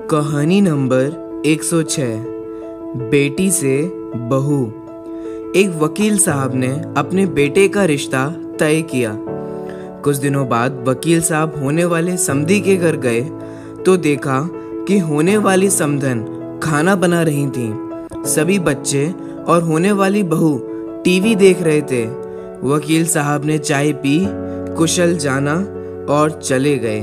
कहानी नंबर 106 बेटी से बहू। एक वकील साहब ने अपने बेटे का रिश्ता तय किया। कुछ दिनों बाद वकील साहब होने वाले समधी के घर गए तो देखा कि होने वाली समधन खाना बना रही थी। सभी बच्चे और होने वाली बहू टीवी देख रहे थे। वकील साहब ने चाय पी, कुशल जाना और चले गए।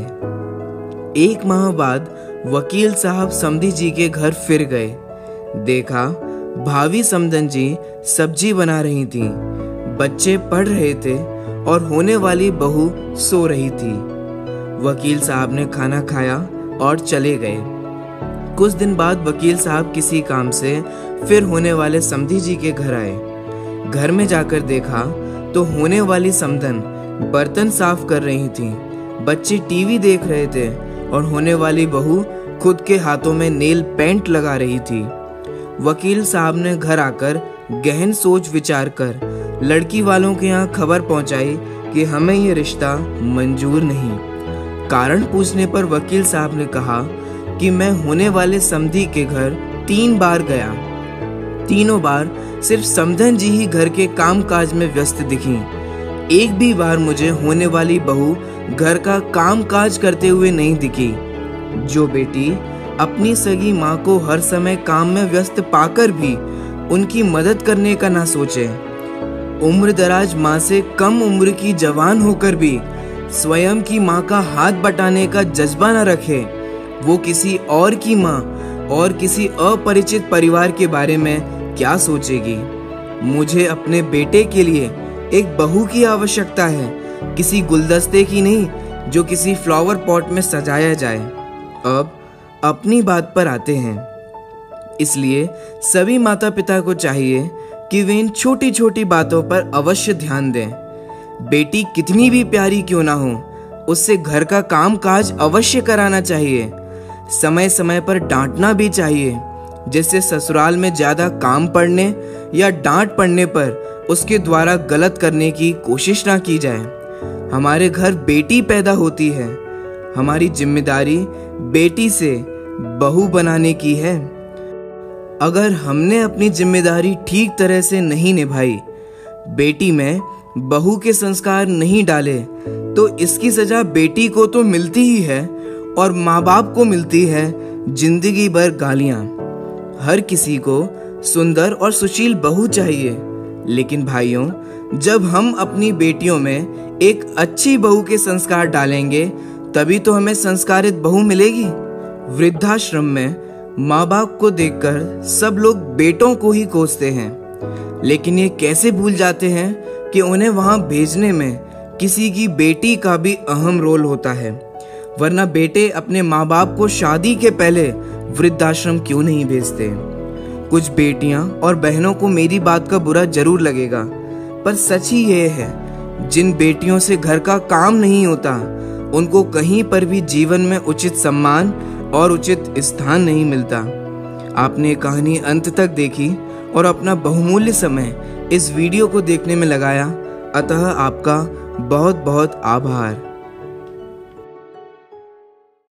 एक माह बाद वकील साहब समधी जी के घर फिर गए। देखा, भावी समधन जी सब्ज़ी बना रही थी। बच्चे पढ़ रहे थे और होने वाली बहू सो रही थी। वकील साहब ने खाना खाया और चले गए। कुछ दिन बाद वकील साहब किसी काम से फिर होने वाले समधी जी के घर आए। घर में जाकर देखा तो होने वाली समधन बर्तन साफ़ कर रही थी। बच्चे टीवी देख रहे थे और होने वाली बहू खुद के हाथों में नेल पेंट लगा रही थी। वकील साहब ने घर आकर गहन सोच विचार कर लड़की वालों के यहाँ खबर पहुंचाई कि हमें ये रिश्ता मंजूर नहीं। कारण पूछने पर वकील साहब ने कहा कि मैं होने वाले समधी के घर तीन बार गया। तीनों बार सिर्फ़ समधन जी ही घर के काम काज में व्यस्त दिखी। एक भी बार मुझे होने वाली बहू घर का काम काज करते हुए नहीं दिखी। जो बेटी अपनी सगी माँ को हर समय काम में व्यस्त पाकर भी उनकी मदद करने का ना सोचे। उम्र दराज माँ से कम उम्र की जवान होकर भी स्वयं की माँ का हाथ बटाने का जज्बा न रखे। वो किसी और की माँ और किसी अपरिचित परिवार के बारे में क्या सोचेगी? मुझे अपने बेटे के लिए एक बहू की आवश्यकता है, किसी गुलदस्ते की नहीं, जो किसी फ्लावर पॉट में सजाया जाए। अब अपनी बात पर आते हैं। इसलिए सभी माता पिता को चाहिए कि वे इन छोटी छोटी बातों पर अवश्य ध्यान दें। बेटी कितनी भी प्यारी क्यों ना हो, उससे घर का काम काज अवश्य कराना चाहिए। समय समय पर डांटना भी चाहिए। जिससे ससुराल में ज़्यादा काम पड़ने या डांट पड़ने पर उसके द्वारा गलत करने की कोशिश ना की जाए। हमारे घर बेटी पैदा होती है। हमारी ज़िम्मेदारी बेटी से बहू बनाने की है। अगर हमने अपनी ज़िम्मेदारी ठीक तरह से नहीं निभाई, बेटी में बहू के संस्कार नहीं डाले तो इसकी सजा बेटी को तो मिलती ही है और माँ बाप को मिलती है ज़िंदगी भर गालियाँ। हर किसी को सुंदर और सुशील बहू चाहिए। लेकिन भाइयों, जब हम अपनी बेटियों में एक अच्छी बहू के संस्कार डालेंगे, तभी तो हमें संस्कारित बहू मिलेगी। वृद्धाश्रम में माँ बाप को देखकर सब लोग बेटों को ही कोसते हैं। लेकिन ये कैसे भूल जाते हैं कि उन्हें वहाँ भेजने में किसी की बेटी का भी अहम रोल होता है। वरना बेटे अपने माँ बाप को शादी के पहले वृद्धाश्रम क्यों नहीं भेजते? कुछ बेटियाँ और बहनों को मेरी बात का बुरा ज़रूर लगेगा, पर सच ही ये है, जिन बेटियों से घर का काम नहीं होता, उनको कहीं पर भी जीवन में उचित सम्मान और उचित स्थान नहीं मिलता। आपने कहानी अंत तक देखी और अपना बहुमूल्य समय इस वीडियो को देखने में लगाया। अतः आपका बहुत बहुत आभार।